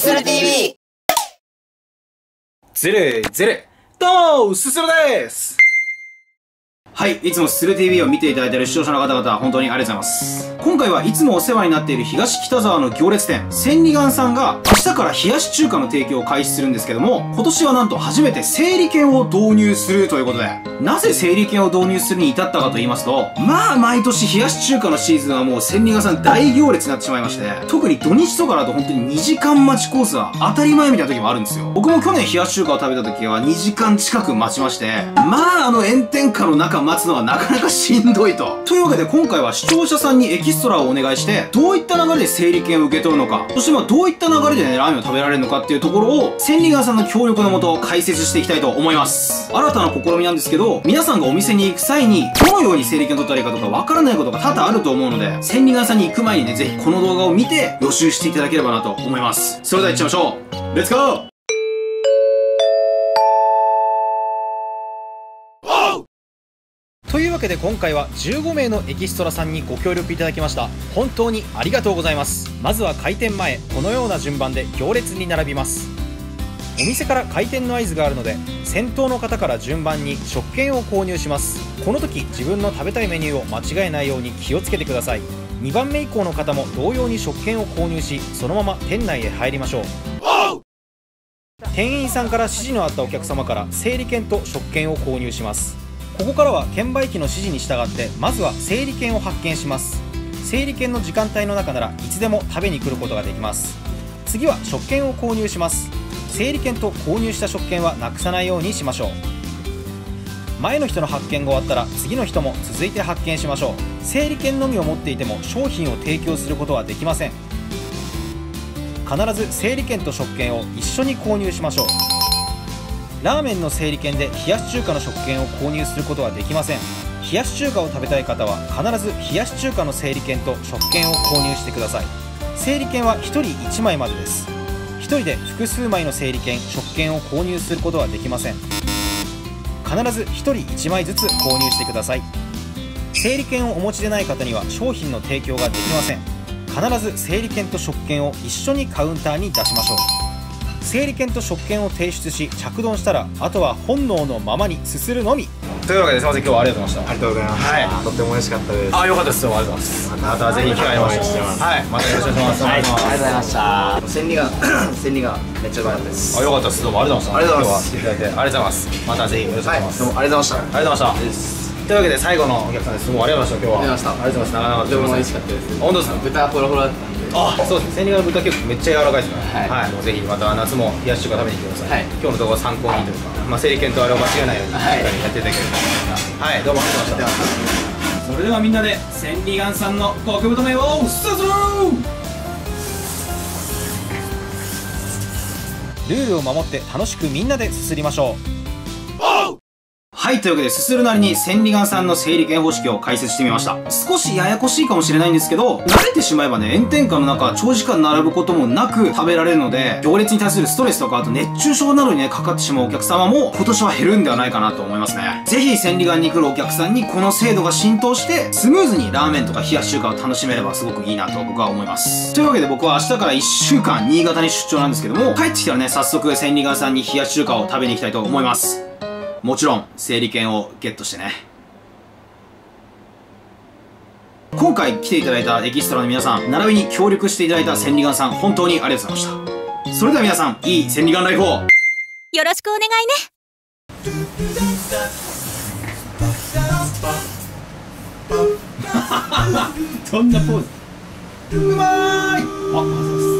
すする TV! ゼレゼレどうもすするですはい、いつもスル TV を見ていただいている視聴者の方々、本当にありがとうございます。今回はいつもお世話になっている東北沢の行列店、千里眼さんが明日から冷やし中華の提供を開始するんですけども、今年はなんと初めて整理券を導入するということで、なぜ整理券を導入するに至ったかと言いますと、まあ毎年冷やし中華のシーズンはもう千里眼さん大行列になってしまいまして、特に土日とかだと本当に2時間待ちコースは当たり前みたいな時もあるんですよ。僕も去年冷やし中華を食べた時は2時間近く待ちまして、まああの炎天下の中待つのはなかなかしんどいと。というわけで今回は視聴者さんにエキストラをお願いして、どういった流れで整理券を受け取るのか、そしてまあどういった流れでね、ラーメンを食べられるのかっていうところを、千里川さんの協力のもと解説していきたいと思います。新たな試みなんですけど、皆さんがお店に行く際に、どのように整理券を取ったらいいかとかわからないことが多々あると思うので、千里川さんに行く前にね、ぜひこの動画を見て予習していただければなと思います。それでは行っちゃいましょうレッツゴーけで今回は15名のエキストラさんにご協力いただきました。本当にありがとうございます。まずは開店前このような順番で行列に並びます。お店から開店の合図があるので先頭の方から順番に食券を購入します。この時自分の食べたいメニューを間違えないように気をつけてください。2番目以降の方も同様に食券を購入しそのまま店内へ入りましょう。店員さんから指示のあったお客様から整理券と食券を購入します。ここからは券売機の指示に従ってまずは整理券を発見します。整理券の時間帯の中ならいつでも食べに来ることができます。次は食券を購入します。整理券と購入した食券はなくさないようにしましょう。前の人の発見が終わったら次の人も続いて発見しましょう。整理券のみを持っていても商品を提供することはできません。必ず整理券と食券を一緒に購入しましょう。ラーメンの整理券で冷やし中華の食券を購入することはできません。冷やし中華を食べたい方は必ず冷やし中華の整理券と食券を購入してください。整理券は1人1枚までです。1人で複数枚の整理券食券を購入することはできません。必ず1人1枚ずつ購入してください。整理券をお持ちでない方には商品の提供ができません。必ず整理券と食券を一緒にカウンターに出しましょう。整理券と食券を提出し着丼したらあとは本能のままにすするのみ。というわけですみません今日はありがとうございました。ありがとうございます、はい、とっても美味しかったです。あよかったですよありがとうござ。いますまたぜひ機会ありましたはい。またよろしくお願いします、はい、ありがとうござい。ました千里が千里がめっちゃ良かったです。あよかったです。どうもありがとうございましたありがとうございます。いただいてありがとうございます。またぜひよろしくお願いします、どうもありがとうございました。ありがとうございました。というわけで最後のお客さんです。もうありがとうございました今日はありがとうございました長々とても美味しかったです。本当ですか？豚ホロホロだったんであそうです千里眼の豚結構めっちゃ柔らかいですから。はい、もうぜひまた夏も冷やし中華食べに来てください、はい、今日の動画参考にというか、まあ、整理券とあれを間違えないように、はい、やっていただければと思いますはいどうもありがとうございました。それではみんなで千里眼さんの極太麺をスタート。ルールを守って楽しくみんなですすりましょうはい、というわけで、すするなりに千里眼さんの整理券方式を解説してみました。少しややこしいかもしれないんですけど、慣れてしまえばね、炎天下の中、長時間並ぶこともなく食べられるので、行列に対するストレスとか、あと熱中症などにね、かかってしまうお客様も、今年は減るんではないかなと思いますね。ぜひ、千里眼に来るお客さんにこの制度が浸透して、スムーズにラーメンとか冷やし中華を楽しめればすごくいいなと僕は思います。というわけで僕は明日から1週間、新潟に出張なんですけども、帰ってきたらね、早速千里眼さんに冷やし中華を食べに行きたいと思います。もちろん整理券をゲットしてね。今回来ていただいたエキストラの皆さん並びに協力していただいた千里眼さん本当にありがとうございました。それでは皆さんいい千里眼ライフを。よろしくお願いね。どんなポーズ。うまい。あ、あ